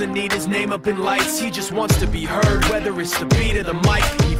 doesn't need his name up in lights, he just wants to be heard, whether it's the beat of the mic. He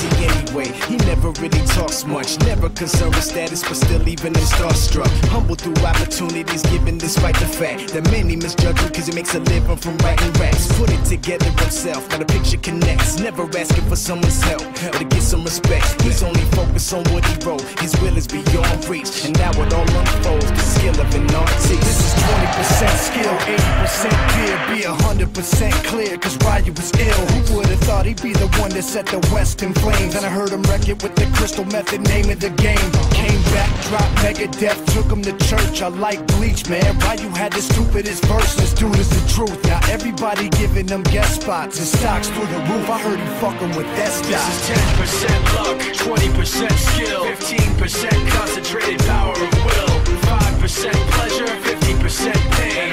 He anyway? He never really talks much, never concerned with status, but still even him starstruck. Humble through opportunities given despite the fact that many misjudge him because he makes a living from writing raps. Put it together himself, now the picture connects. Never asking for someone's help or to get some respect. He's only focused on what he wrote. His will is beyond reach, and now it all unfolds. The skill of an artist. This is 20% skill, 80% fear. Be 100% clear, cause Ryu was ill. Who would've thought he'd be the one that set the West in flames? And I heard him wreck it with the crystal method, name of the game. Came back, dropped Megadef, took him to church. I like Bleach, man. Why you had the stupidest verse, this dude is the truth. Now everybody giving them guest spots and stocks through the roof. I heard he fucking with that This is 10% luck, 20% skill, 15% concentrated power of will, 5% pleasure, 50% pain,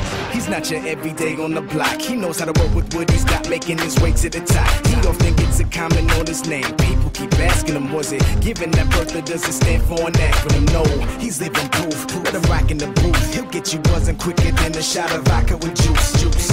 He's not your everyday on the block. He knows how to work with what he's got, making his way to the top. He often gets a comment on his name. People keep asking him, was it given that birth or does it stand for an acronym? No, he's living proof. Let him rock in the booth. He'll get you buzzing quicker than a shot of vodka with juice.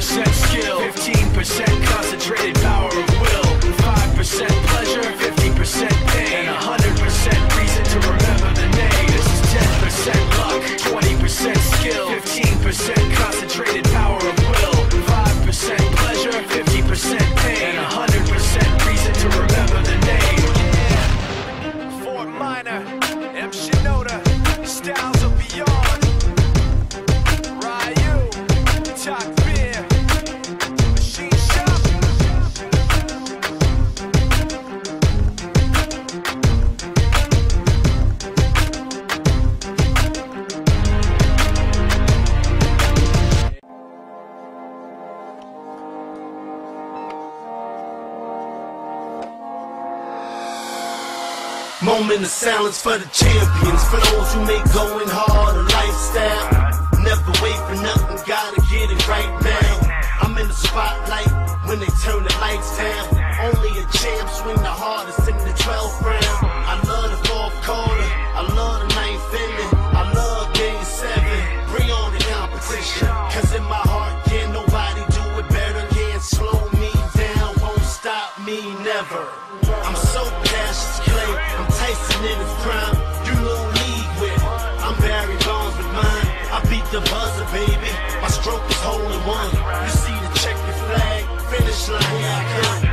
skill, 15% concentrated power of will, 5% pleasure, 50% Moment of silence for the champions, for those who make going hard a lifestyle. Never wait for nothing, gotta get it right now. I'm in the spotlight when they turn the lights down. Only a champ swing the hardest in the 12th round. Never. I'm so Cassius Clay, I'm Tyson in his prime. You know league with, I'm Barry Bonds with mine. I beat the buzzer, baby. My stroke is hole in one. You see the checkered flag, finish line, here I come.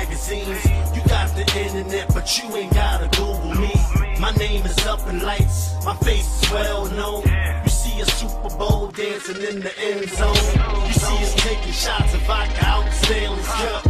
magazines. You got the internet, but you ain't gotta Google me. My name is up in lights, my face is well known. You see a Super Bowl dancing in the end zone. You see us taking shots of vodka out Stanley cup.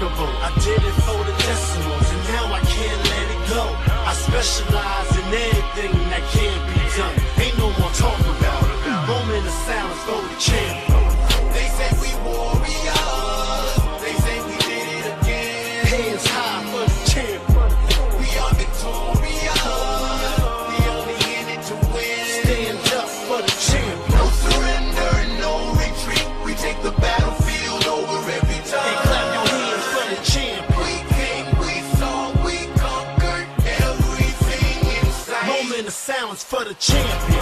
impeccable. I did it for the decimals, and now I can't let it go. I specialize in anything that can't be done. Ain't no more talk about it. Moment of silence for the champion. They say we warriors. They say we did it again. Hands high. The champion.